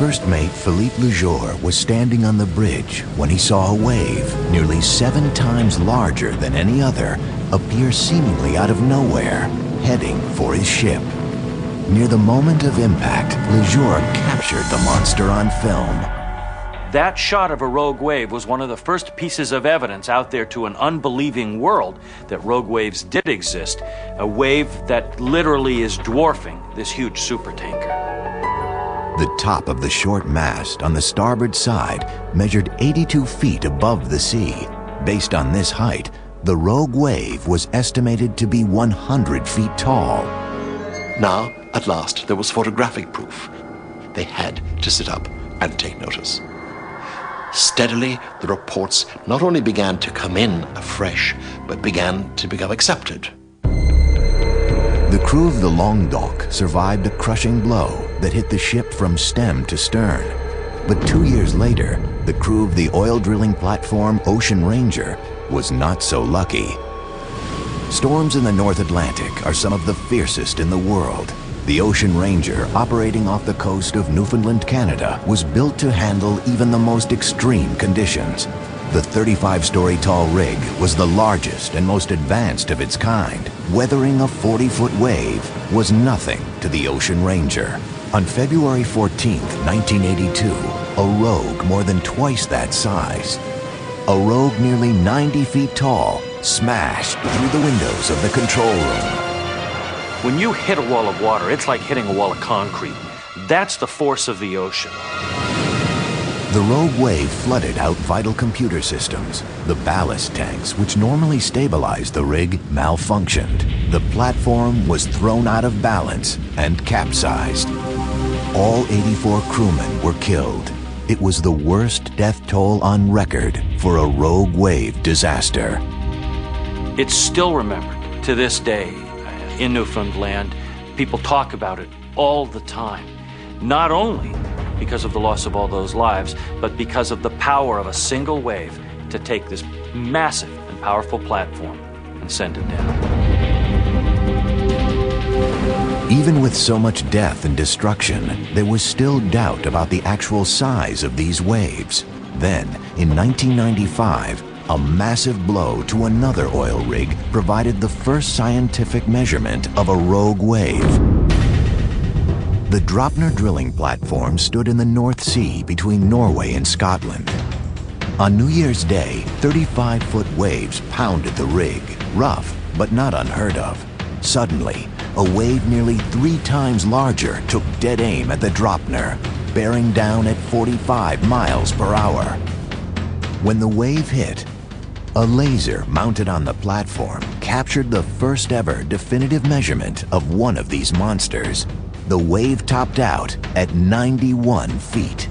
First mate Philippe Lijour was standing on the bridge when he saw a wave, nearly seven times larger than any other, appear seemingly out of nowhere, heading for his ship. Near the moment of impact, Lijour captured the monster on film. That shot of a rogue wave was one of the first pieces of evidence out there to an unbelieving world that rogue waves did exist, a wave that literally is dwarfing this huge supertanker. The top of the short mast on the starboard side measured 82 feet above the sea. Based on this height, the rogue wave was estimated to be 100 feet tall. Now, at last, there was photographic proof. They had to sit up and take notice. Steadily, the reports not only began to come in afresh, but began to become accepted. The crew of the Languedoc survived a crushing blow that hit the ship from stem to stern. But two years later, the crew of the oil drilling platform Ocean Ranger was not so lucky. Storms in the North Atlantic are some of the fiercest in the world. The Ocean Ranger, operating off the coast of Newfoundland, Canada, was built to handle even the most extreme conditions. The 35-story tall rig was the largest and most advanced of its kind. Weathering a 40-foot wave was nothing to the Ocean Ranger. On February 14, 1982, a rogue more than twice that size, a rogue nearly 90 feet tall, smashed through the windows of the control room. When you hit a wall of water, it's like hitting a wall of concrete. That's the force of the ocean. The rogue wave flooded out vital computer systems. The ballast tanks, which normally stabilize the rig, malfunctioned. The platform was thrown out of balance and capsized. All 84 crewmen were killed. It was the worst death toll on record for a rogue wave disaster. It's still remembered to this day uh, in Newfoundland. People talk about it all the time. Not only because of the loss of all those lives, but because of the power of a single wave to take this massive and powerful platform and send it down. Even with so much death and destruction, there was still doubt about the actual size of these waves. Then, in 1995, a massive blow to another oil rig provided the first scientific measurement of a rogue wave. The Draupner drilling platform stood in the North Sea between Norway and Scotland. On New Year's Day, 35-foot waves pounded the rig, rough but not unheard of. Suddenly, a wave nearly three times larger took dead aim at the Draupner, bearing down at 45 miles per hour. When the wave hit, a laser mounted on the platform captured the first ever definitive measurement of one of these monsters the wave topped out at 91 feet.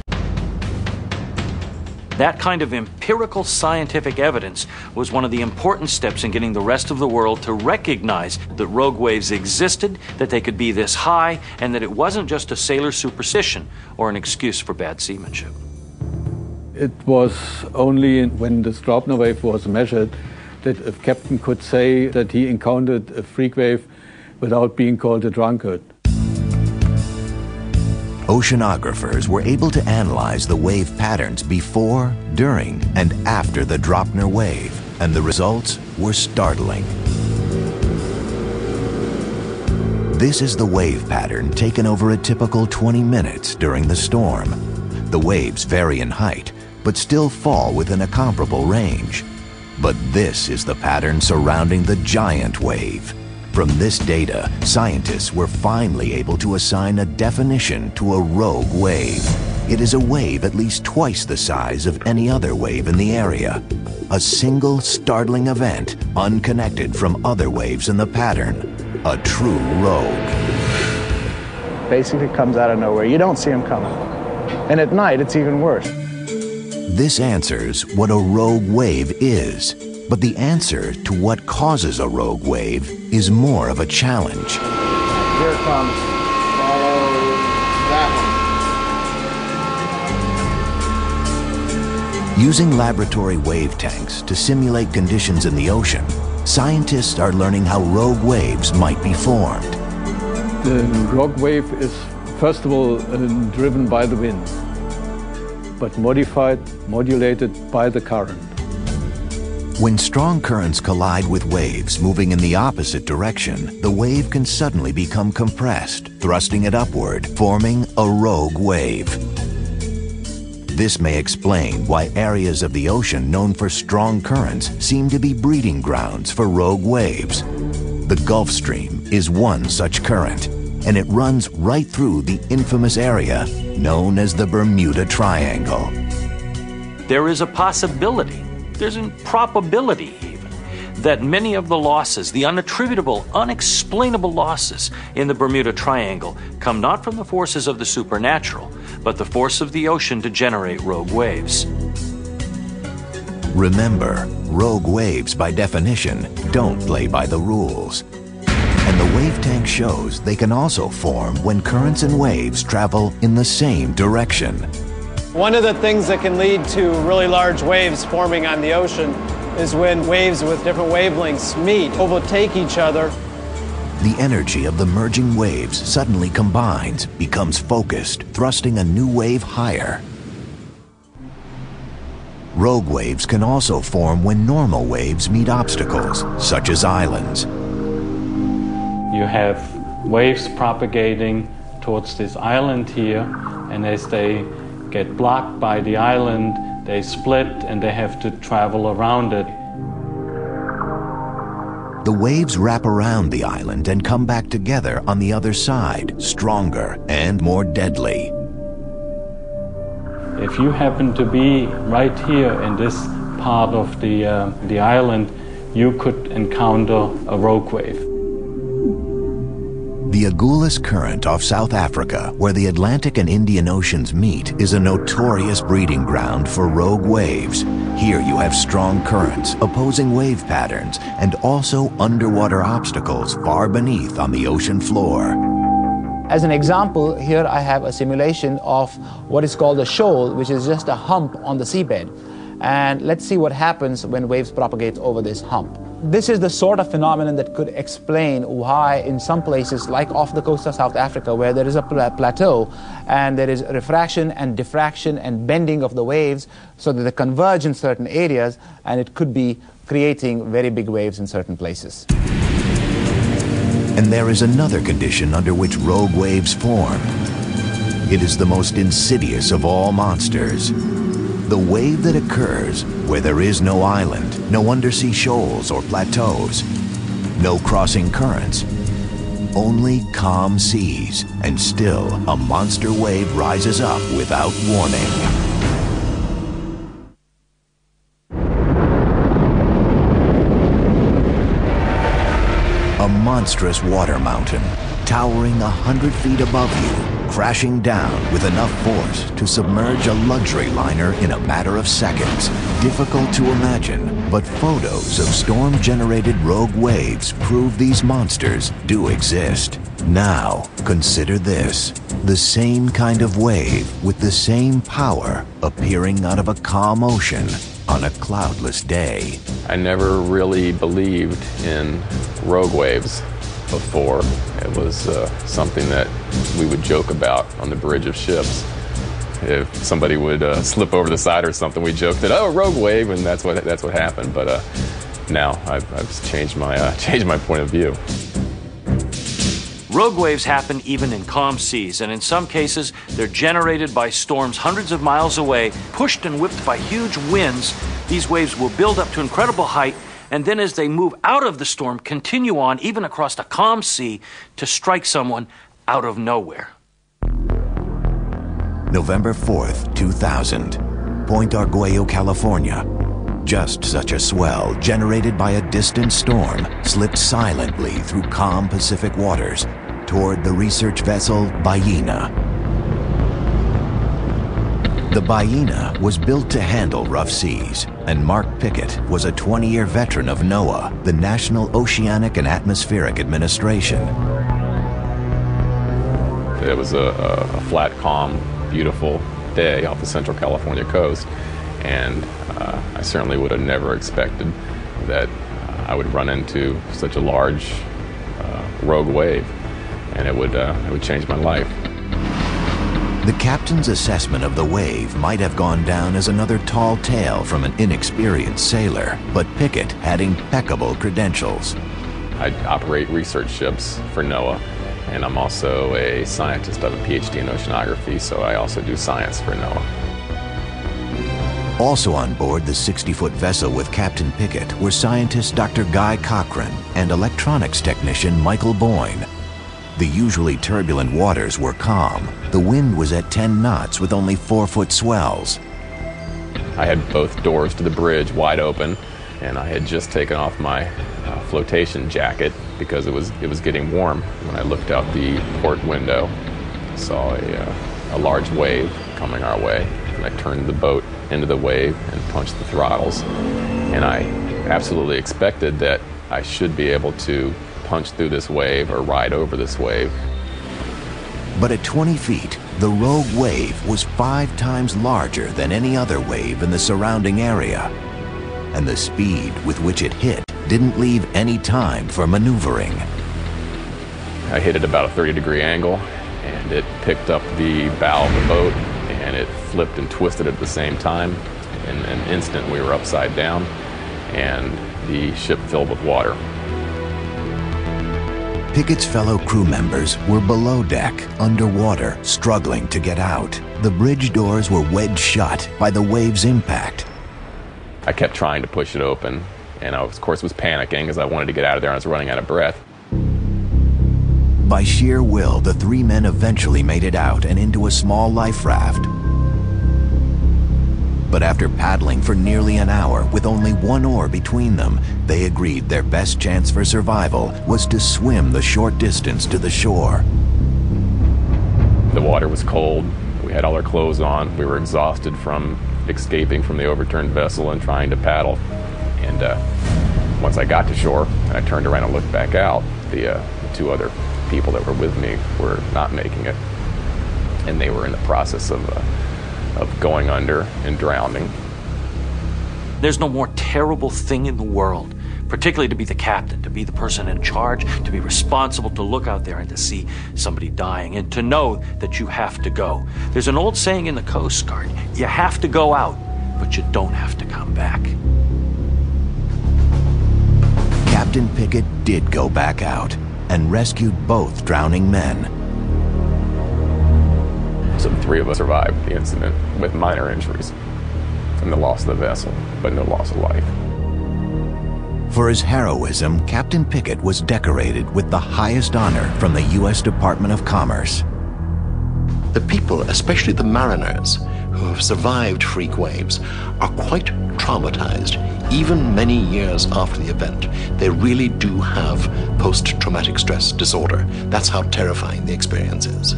That kind of empirical scientific evidence was one of the important steps in getting the rest of the world to recognize that rogue waves existed, that they could be this high, and that it wasn't just a sailor superstition or an excuse for bad seamanship. It was only when the Draupner wave was measured that a captain could say that he encountered a freak wave without being called a drunkard oceanographers were able to analyze the wave patterns before, during, and after the Draupner wave, and the results were startling. This is the wave pattern taken over a typical 20 minutes during the storm. The waves vary in height, but still fall within a comparable range. But this is the pattern surrounding the giant wave. From this data, scientists were finally able to assign a definition to a rogue wave. It is a wave at least twice the size of any other wave in the area. A single startling event unconnected from other waves in the pattern. A true rogue. Basically comes out of nowhere. You don't see them coming. And at night, it's even worse. This answers what a rogue wave is. But the answer to what causes a rogue wave is more of a challenge. Here it comes. Follow that one. Using laboratory wave tanks to simulate conditions in the ocean, scientists are learning how rogue waves might be formed. The rogue wave is first of all, uh, driven by the wind, but modified, modulated by the current. When strong currents collide with waves moving in the opposite direction, the wave can suddenly become compressed, thrusting it upward, forming a rogue wave. This may explain why areas of the ocean known for strong currents seem to be breeding grounds for rogue waves. The Gulf Stream is one such current, and it runs right through the infamous area known as the Bermuda Triangle. There is a possibility there's a probability even that many of the losses, the unattributable, unexplainable losses in the Bermuda Triangle, come not from the forces of the supernatural, but the force of the ocean to generate rogue waves. Remember, rogue waves, by definition, don't play by the rules. And the wave tank shows they can also form when currents and waves travel in the same direction. One of the things that can lead to really large waves forming on the ocean is when waves with different wavelengths meet, overtake each other. The energy of the merging waves suddenly combines, becomes focused, thrusting a new wave higher. Rogue waves can also form when normal waves meet obstacles, such as islands. You have waves propagating towards this island here, and as they get blocked by the island, they split and they have to travel around it. The waves wrap around the island and come back together on the other side, stronger and more deadly. If you happen to be right here in this part of the, uh, the island, you could encounter a rogue wave. The Agulhas Current off South Africa, where the Atlantic and Indian Oceans meet, is a notorious breeding ground for rogue waves. Here you have strong currents, opposing wave patterns, and also underwater obstacles far beneath on the ocean floor. As an example, here I have a simulation of what is called a shoal, which is just a hump on the seabed. And let's see what happens when waves propagate over this hump. This is the sort of phenomenon that could explain why in some places, like off the coast of South Africa, where there is a plateau and there is refraction and diffraction and bending of the waves so that they converge in certain areas and it could be creating very big waves in certain places. And there is another condition under which rogue waves form. It is the most insidious of all monsters the wave that occurs where there is no island, no undersea shoals or plateaus, no crossing currents, only calm seas, and still a monster wave rises up without warning. A monstrous water mountain, towering a hundred feet above you, crashing down with enough force to submerge a luxury liner in a matter of seconds. Difficult to imagine, but photos of storm-generated rogue waves prove these monsters do exist. Now, consider this. The same kind of wave with the same power appearing out of a calm ocean on a cloudless day. I never really believed in rogue waves before. It was uh, something that we would joke about on the bridge of ships. If somebody would uh, slip over the side or something, we joked that oh, rogue wave, and that's what that's what happened. But uh, now I've, I've, changed my uh, changed my point of view. Rogue waves happen even in calm seas, and in some cases, they're generated by storms hundreds of miles away, pushed and whipped by huge winds. These waves will build up to incredible height and then as they move out of the storm, continue on, even across a calm sea, to strike someone out of nowhere. November 4th, 2000, Point Arguello, California. Just such a swell, generated by a distant storm, slipped silently through calm Pacific waters toward the research vessel Ballena. The Ballena was built to handle rough seas, and Mark Pickett was a 20-year veteran of NOAA, the National Oceanic and Atmospheric Administration. It was a, a flat, calm, beautiful day off the Central California coast, and uh, I certainly would have never expected that uh, I would run into such a large uh, rogue wave, and it would, uh, it would change my life. The captain's assessment of the wave might have gone down as another tall tale from an inexperienced sailor, but Pickett had impeccable credentials. I operate research ships for NOAA, and I'm also a scientist. I have a PhD in oceanography, so I also do science for NOAA. Also on board the 60-foot vessel with Captain Pickett were scientist Dr. Guy Cochrane and electronics technician Michael Boyne. The usually turbulent waters were calm. The wind was at 10 knots with only 4-foot swells. I had both doors to the bridge wide open, and I had just taken off my uh, flotation jacket because it was, it was getting warm. When I looked out the port window, saw a, uh, a large wave coming our way, and I turned the boat into the wave and punched the throttles. And I absolutely expected that I should be able to punch through this wave or ride over this wave. But at 20 feet, the rogue wave was five times larger than any other wave in the surrounding area. And the speed with which it hit didn't leave any time for maneuvering. I hit it about a 30 degree angle and it picked up the bow of the boat and it flipped and twisted at the same time. In an instant, we were upside down and the ship filled with water. Pickett's fellow crew members were below deck, underwater, struggling to get out. The bridge doors were wedged shut by the wave's impact. I kept trying to push it open, and I, of course, was panicking as I wanted to get out of there and I was running out of breath. By sheer will, the three men eventually made it out and into a small life raft. But after paddling for nearly an hour with only one oar between them, they agreed their best chance for survival was to swim the short distance to the shore. The water was cold. We had all our clothes on. We were exhausted from escaping from the overturned vessel and trying to paddle. And uh, once I got to shore and I turned around and looked back out, the, uh, the two other people that were with me were not making it. And they were in the process of uh, of going under and drowning. There's no more terrible thing in the world, particularly to be the captain, to be the person in charge, to be responsible to look out there and to see somebody dying, and to know that you have to go. There's an old saying in the Coast Guard you have to go out, but you don't have to come back. Captain Pickett did go back out and rescued both drowning men. So the three of us survived the incident with minor injuries and the loss of the vessel, but no loss of life. For his heroism, Captain Pickett was decorated with the highest honor from the U.S. Department of Commerce. The people, especially the mariners who have survived freak waves, are quite traumatized. Even many years after the event, they really do have post traumatic stress disorder. That's how terrifying the experience is.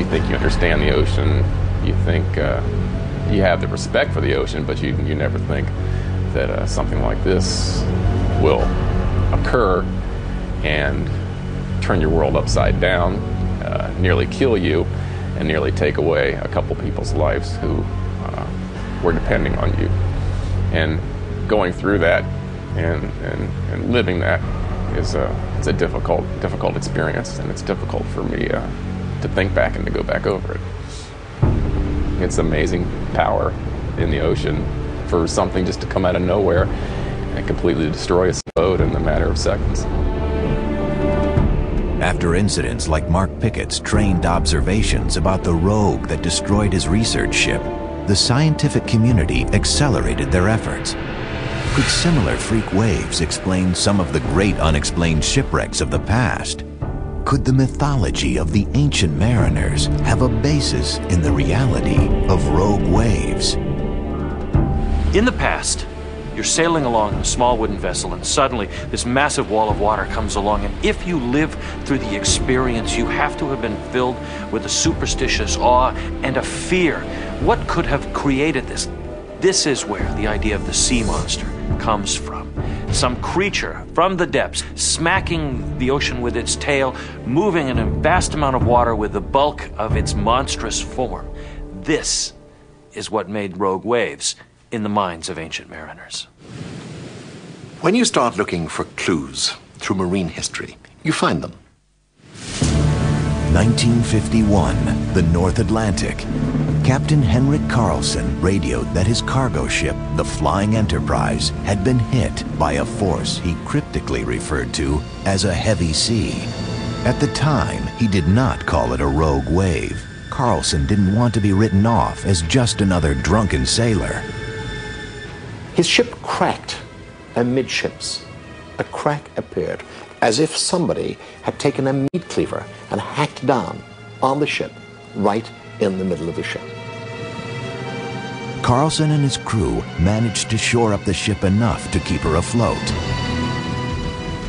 You think you understand the ocean. You think uh, you have the respect for the ocean, but you, you never think that uh, something like this will occur and turn your world upside down, uh, nearly kill you, and nearly take away a couple people's lives who uh, were depending on you. And going through that and, and, and living that is a, it's a difficult, difficult experience, and it's difficult for me uh, to think back and to go back over it. It's amazing power in the ocean for something just to come out of nowhere and completely destroy a boat in a matter of seconds. After incidents like Mark Pickett's trained observations about the rogue that destroyed his research ship, the scientific community accelerated their efforts. Could similar freak waves explain some of the great unexplained shipwrecks of the past? Could the mythology of the ancient mariners have a basis in the reality of rogue waves? In the past, you're sailing along in a small wooden vessel, and suddenly this massive wall of water comes along. And if you live through the experience, you have to have been filled with a superstitious awe and a fear. What could have created this? This is where the idea of the sea monster comes from some creature from the depths, smacking the ocean with its tail, moving in a vast amount of water with the bulk of its monstrous form. This is what made rogue waves in the minds of ancient mariners. When you start looking for clues through marine history, you find them. 1951, the North Atlantic. Captain Henrik Carlsen radioed that his cargo ship, the Flying Enterprise, had been hit by a force he cryptically referred to as a heavy sea. At the time, he did not call it a rogue wave. Carlsen didn't want to be written off as just another drunken sailor. His ship cracked amidships. A crack appeared, as if somebody had taken a meat cleaver and hacked down on the ship right in the middle of the ship. Carlsen and his crew managed to shore up the ship enough to keep her afloat.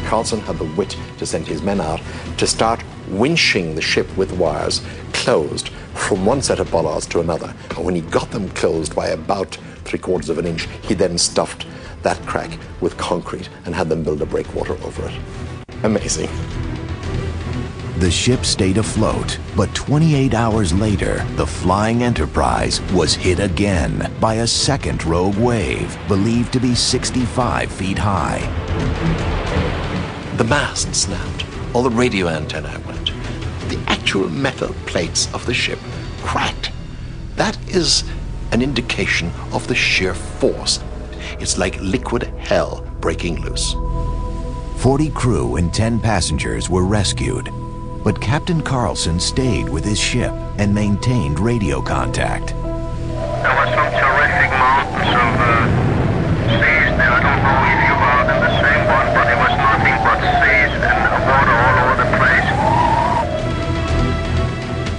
Carlsen had the wit to send his men out to start winching the ship with wires closed from one set of bollards to another. And when he got them closed by about three quarters of an inch, he then stuffed that crack with concrete and had them build a breakwater over it. Amazing. The ship stayed afloat, but 28 hours later, the Flying Enterprise was hit again by a second rogue wave, believed to be 65 feet high. The mast snapped, all the radio antennae went. The actual metal plates of the ship cracked. That is an indication of the sheer force. It's like liquid hell breaking loose. 40 crew and 10 passengers were rescued, but Captain Carlsen stayed with his ship and maintained radio contact. There were some terrific mountains of uh, seas there. I don't know if you are in the same one, but it was nothing but seas and water all over the place.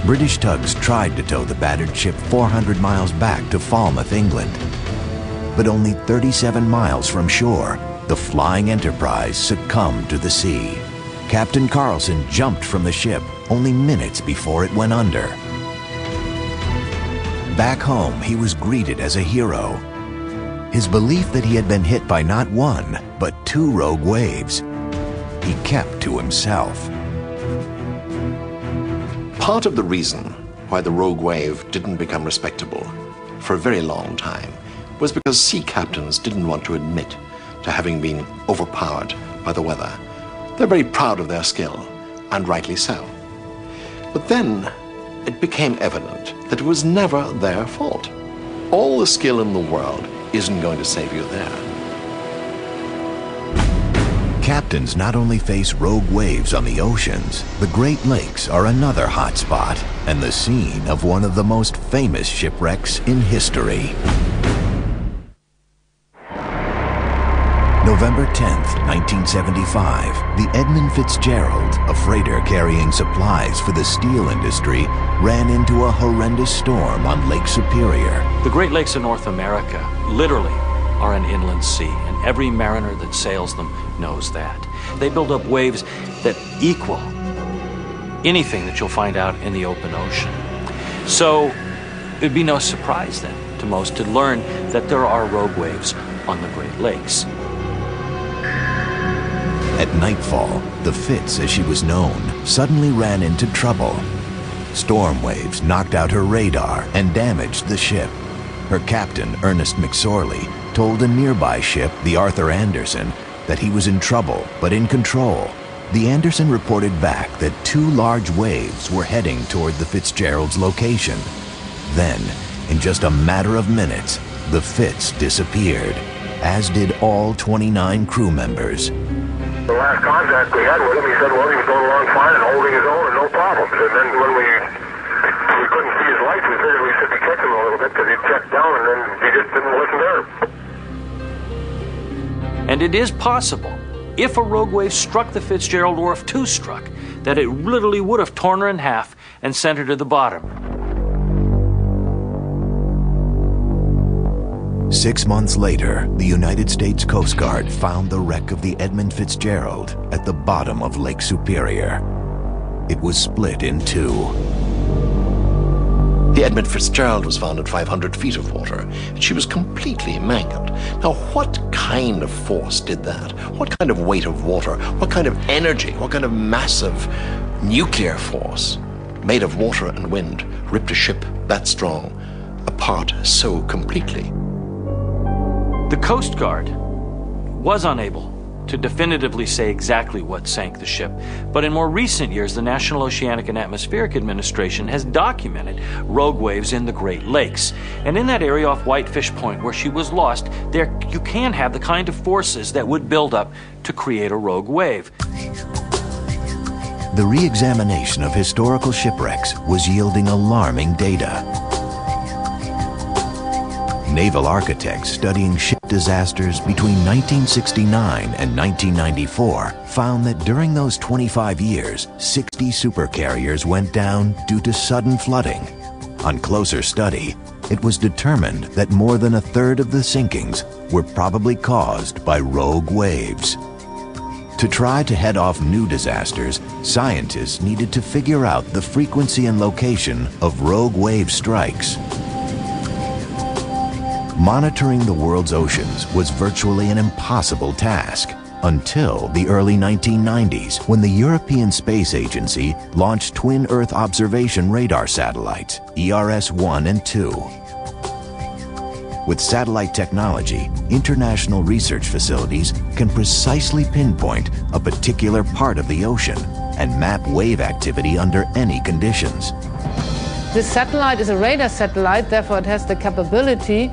British tugs tried to tow the battered ship 400 miles back to Falmouth, England. But only 37 miles from shore, the Flying Enterprise succumbed to the sea. Captain Carlsen jumped from the ship only minutes before it went under. Back home, he was greeted as a hero. His belief that he had been hit by not one, but two rogue waves, he kept to himself. Part of the reason why the rogue wave didn't become respectable for a very long time was because sea captains didn't want to admit to having been overpowered by the weather. They're very proud of their skill, and rightly so. But then it became evident that it was never their fault. All the skill in the world isn't going to save you there. Captains not only face rogue waves on the oceans, the Great Lakes are another hotspot and the scene of one of the most famous shipwrecks in history. November 10th, 1975, the Edmund Fitzgerald, a freighter carrying supplies for the steel industry, ran into a horrendous storm on Lake Superior. The Great Lakes of North America literally are an inland sea, and every mariner that sails them knows that. They build up waves that equal anything that you'll find out in the open ocean. So it'd be no surprise then to most to learn that there are rogue waves on the Great Lakes. At nightfall, the Fitz, as she was known, suddenly ran into trouble. Storm waves knocked out her radar and damaged the ship. Her captain, Ernest McSorley, told a nearby ship, the Arthur Anderson, that he was in trouble but in control. The Anderson reported back that two large waves were heading toward the Fitzgerald's location. Then, in just a matter of minutes, the Fitz disappeared, as did all 29 crew members. The last contact we had with him, he said, well, he was going along fine and holding his own and no problems. And then when we we couldn't see his lights, we figured we should be catching him a little bit because he checked down and then he just didn't wasn't there. And it is possible, if a rogue wave struck the Fitzgerald or if two struck, that it literally would have torn her in half and sent her to the bottom. Six months later, the United States Coast Guard found the wreck of the Edmund Fitzgerald at the bottom of Lake Superior. It was split in two. The Edmund Fitzgerald was found at 500 feet of water, and she was completely mangled. Now, what kind of force did that? What kind of weight of water? What kind of energy? What kind of massive nuclear force made of water and wind ripped a ship that strong apart so completely? The Coast Guard was unable to definitively say exactly what sank the ship, but in more recent years, the National Oceanic and Atmospheric Administration has documented rogue waves in the Great Lakes. And in that area off Whitefish Point where she was lost, there you can have the kind of forces that would build up to create a rogue wave. The re examination of historical shipwrecks was yielding alarming data. Naval architects studying ship disasters between 1969 and 1994 found that during those 25 years, 60 supercarriers went down due to sudden flooding. On closer study, it was determined that more than a third of the sinkings were probably caused by rogue waves. To try to head off new disasters, scientists needed to figure out the frequency and location of rogue wave strikes. Monitoring the world's oceans was virtually an impossible task until the early 1990s when the European Space Agency launched Twin Earth Observation Radar satellites, ERS-1 and 2. With satellite technology, international research facilities can precisely pinpoint a particular part of the ocean and map wave activity under any conditions. This satellite is a radar satellite, therefore it has the capability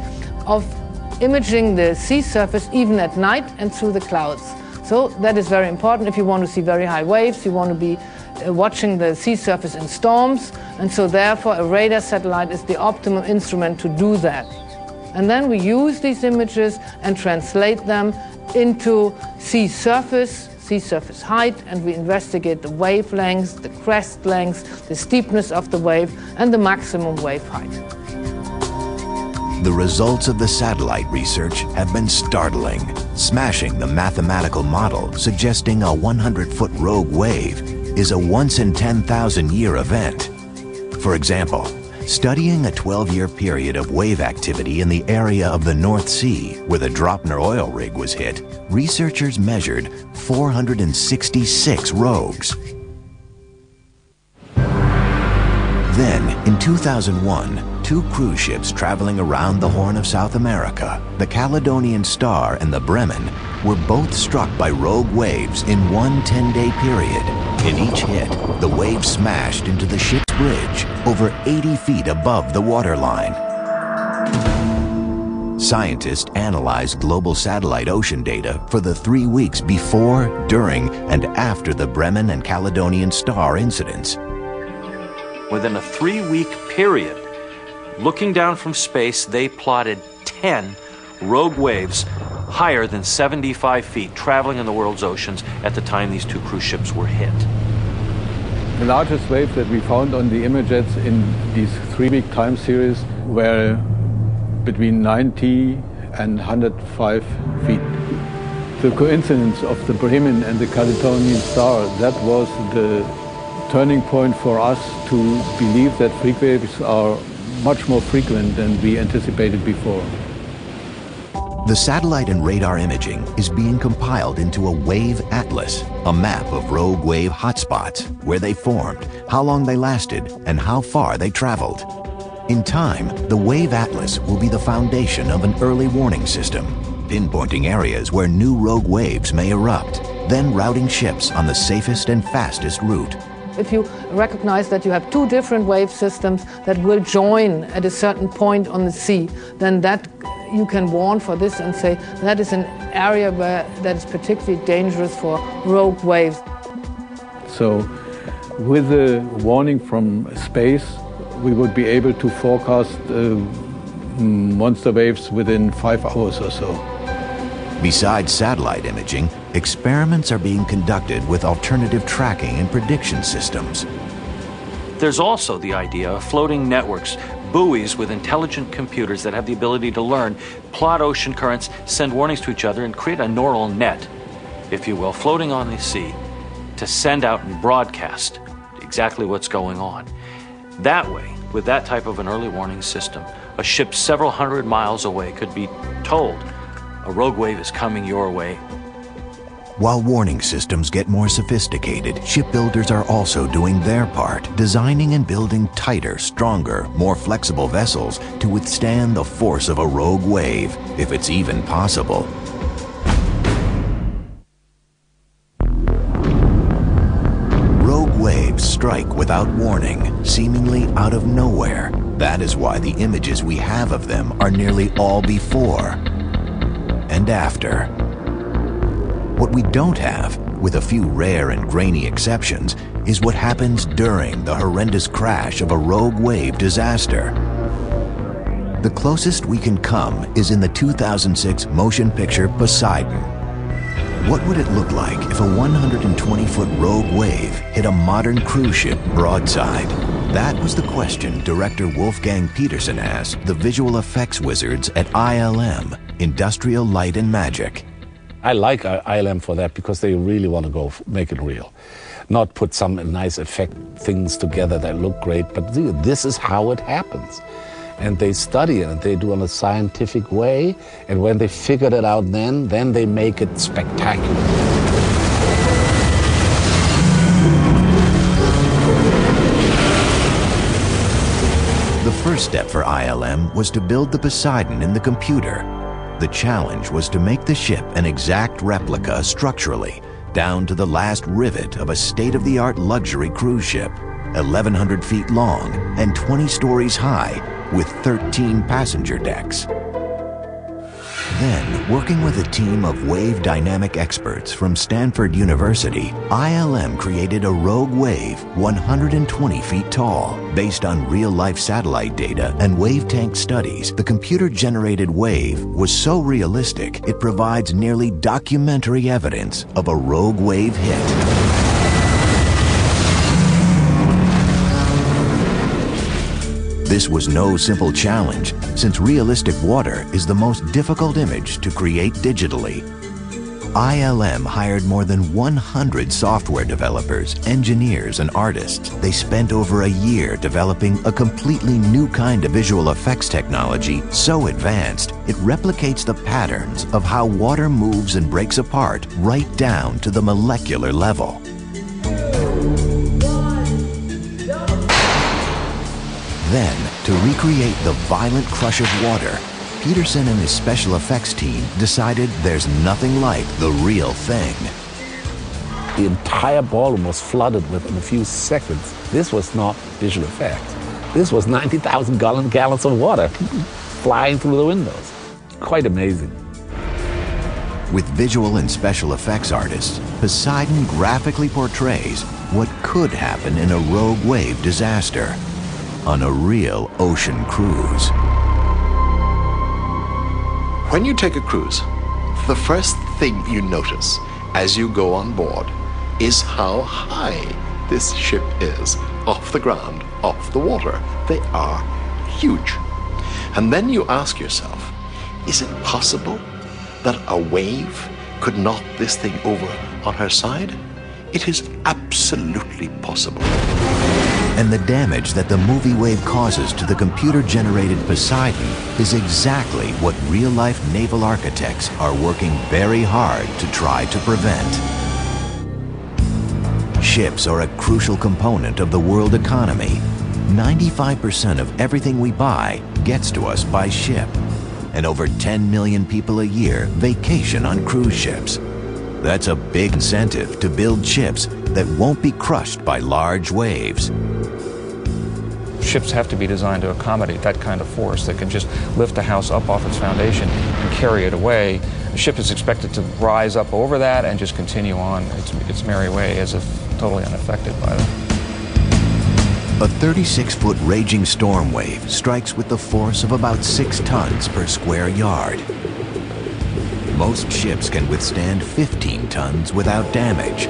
of imaging the sea surface even at night and through the clouds. So that is very important if you want to see very high waves, you want to be uh, watching the sea surface in storms, and so therefore a radar satellite is the optimum instrument to do that. And then we use these images and translate them into sea surface, sea surface height, and we investigate the wavelengths, the crest length, the steepness of the wave, and the maximum wave height. The results of the satellite research have been startling, smashing the mathematical model suggesting a 100 foot rogue wave is a once in 10,000 year event. For example, studying a 12 year period of wave activity in the area of the North Sea where the Draupner oil rig was hit, researchers measured 466 rogues. Then, in 2001, two cruise ships traveling around the Horn of South America, the Caledonian Star and the Bremen, were both struck by rogue waves in one 10 day period. In each hit, the wave smashed into the ship's bridge over 80 feet above the waterline. Scientists analyzed global satellite ocean data for the three weeks before, during, and after the Bremen and Caledonian Star incidents. Within a three week period, looking down from space, they plotted 10 rogue waves higher than 75 feet traveling in the world's oceans at the time these two cruise ships were hit. The largest waves that we found on the images in these three-week time series were between 90 and 105 feet. The coincidence of the Bremen and the Caledonian Star, that was the turning point for us to believe that freak waves are much more frequent than we anticipated before. The satellite and radar imaging is being compiled into a wave atlas, a map of rogue wave hotspots, where they formed, how long they lasted, and how far they traveled. In time, the wave atlas will be the foundation of an early warning system, pinpointing areas where new rogue waves may erupt, then routing ships on the safest and fastest route. If you recognize that you have two different wave systems that will join at a certain point on the sea, then that you can warn for this and say that is an area where that is particularly dangerous for rogue waves. So, with the warning from space, we would be able to forecast uh, monster waves within five hours or so. Besides satellite imaging, experiments are being conducted with alternative tracking and prediction systems. There's also the idea of floating networks, buoys with intelligent computers that have the ability to learn, plot ocean currents, send warnings to each other, and create a neural net, if you will, floating on the sea to send out and broadcast exactly what's going on. That way, with that type of an early warning system, a ship several hundred miles away could be told a rogue wave is coming your way. While warning systems get more sophisticated, shipbuilders are also doing their part, designing and building tighter, stronger, more flexible vessels to withstand the force of a rogue wave, if it's even possible. Rogue waves strike without warning, seemingly out of nowhere. That is why the images we have of them are nearly all before and after what we don't have, with a few rare and grainy exceptions, is what happens during the horrendous crash of a rogue wave disaster. The closest we can come is in the 2006 motion picture Poseidon. What would it look like if a 120-foot rogue wave hit a modern cruise ship broadside? That was the question director Wolfgang Petersen asked the visual effects wizards at ILM, Industrial Light and Magic. I like ILM for that because they really want to go make it real. Not put some nice effect things together that look great, but this is how it happens. And they study it and they do it in a scientific way. And when they figured it out then, then they make it spectacular. The first step for ILM was to build the Poseidon in the computer the challenge was to make the ship an exact replica structurally, down to the last rivet of a state-of-the-art luxury cruise ship, 1,100 feet long and 20 stories high, with 13 passenger decks. Then, working with a team of wave dynamic experts from Stanford University, ILM created a rogue wave 120 feet tall. Based on real-life satellite data and wave tank studies, the computer-generated wave was so realistic it provides nearly documentary evidence of a rogue wave hit. This was no simple challenge, since realistic water is the most difficult image to create digitally. ILM hired more than 100 software developers, engineers, and artists. They spent over a year developing a completely new kind of visual effects technology so advanced it replicates the patterns of how water moves and breaks apart right down to the molecular level. Then, to recreate the violent crush of water, Petersen and his special effects team decided there's nothing like the real thing. The entire ballroom was flooded within a few seconds. This was not visual effects. This was 90,000 gallon, gallons of water flying through the windows. Quite amazing. With visual and special effects artists, Poseidon graphically portrays what could happen in a rogue wave disaster on a real ocean cruise. When you take a cruise, the first thing you notice as you go on board is how high this ship is off the ground, off the water. They are huge. And then you ask yourself, is it possible that a wave could knock this thing over on her side? It is absolutely possible and the damage that the movie wave causes to the computer-generated Poseidon is exactly what real-life naval architects are working very hard to try to prevent. Ships are a crucial component of the world economy. 95% of everything we buy gets to us by ship. And over 10 million people a year vacation on cruise ships. That's a big incentive to build ships that won't be crushed by large waves ships have to be designed to accommodate that kind of force that can just lift a house up off its foundation and carry it away. A ship is expected to rise up over that and just continue on its, its merry way as if totally unaffected by that. A 36-foot raging storm wave strikes with the force of about 6 tons per square yard. Most ships can withstand 15 tons without damage.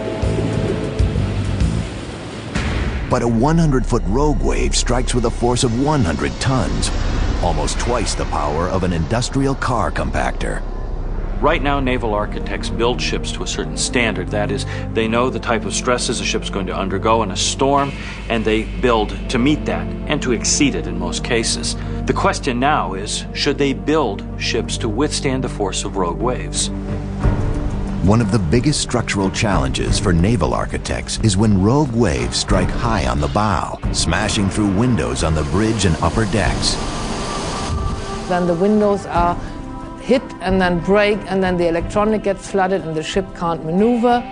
But a 100-foot rogue wave strikes with a force of 100 tons, almost twice the power of an industrial car compactor. Right now, naval architects build ships to a certain standard. That is, they know the type of stresses a ship's going to undergo in a storm, and they build to meet that and to exceed it in most cases. The question now is should they build ships to withstand the force of rogue waves? One of the biggest structural challenges for naval architects is when rogue waves strike high on the bow, smashing through windows on the bridge and upper decks. Then the windows are hit and then break, and then the electronic gets flooded and the ship can't maneuver.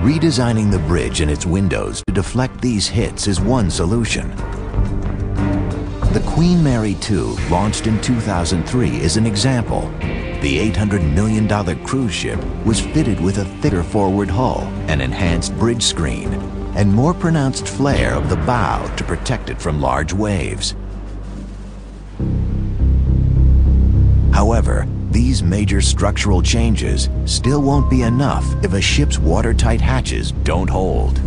Redesigning the bridge and its windows to deflect these hits is one solution. The Queen Mary II, launched in 2003, is an example. The $800 million cruise ship was fitted with a thicker forward hull, an enhanced bridge screen, and more pronounced flare of the bow to protect it from large waves. However, these major structural changes still won't be enough if a ship's watertight hatches don't hold.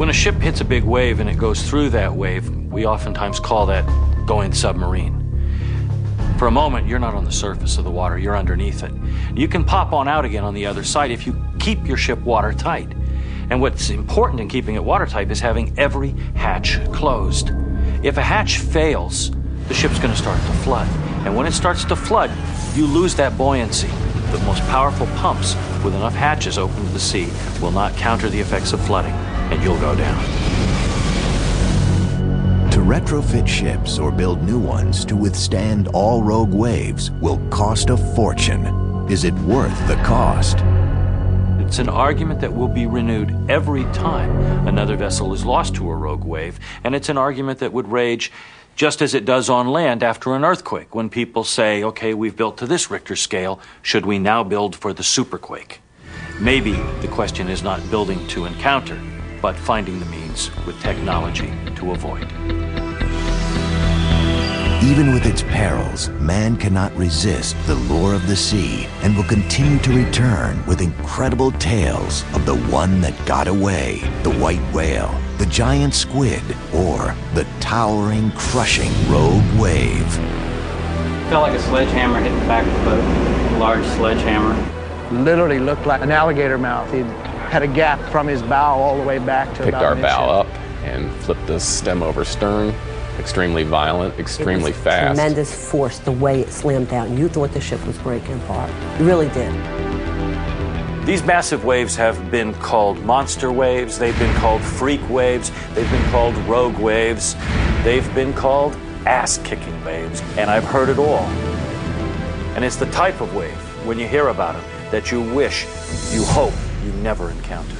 When a ship hits a big wave and it goes through that wave, we oftentimes call that going submarine. For a moment, you're not on the surface of the water, you're underneath it. You can pop on out again on the other side if you keep your ship watertight. And what's important in keeping it watertight is having every hatch closed. If a hatch fails, the ship's going to start to flood. And when it starts to flood, you lose that buoyancy. The most powerful pumps with enough hatches open to the sea will not counter the effects of flooding, and you'll go down. To retrofit ships or build new ones to withstand all rogue waves will cost a fortune. Is it worth the cost? It's an argument that will be renewed every time another vessel is lost to a rogue wave, and it's an argument that would rage just as it does on land after an earthquake, when people say, okay, we've built to this Richter scale, should we now build for the superquake? Maybe the question is not building to encounter, but finding the means with technology to avoid. Even with its perils, man cannot resist the lure of the sea and will continue to return with incredible tales of the one that got away, the white whale, the giant squid, or the towering, crushing rogue wave. Felt like a sledgehammer hitting the back of the boat, a large sledgehammer. Literally looked like an alligator mouth. He had a gap from his bow all the way back to Picked about our an bow inch up and flipped the stem over stern. Extremely violent, extremely it was fast. Tremendous force the way it slammed down. You thought the ship was breaking apart. You really did. These massive waves have been called monster waves, they've been called freak waves, they've been called rogue waves, they've been called ass kicking waves, and I've heard it all. And it's the type of wave, when you hear about it, that you wish, you hope you never encounter.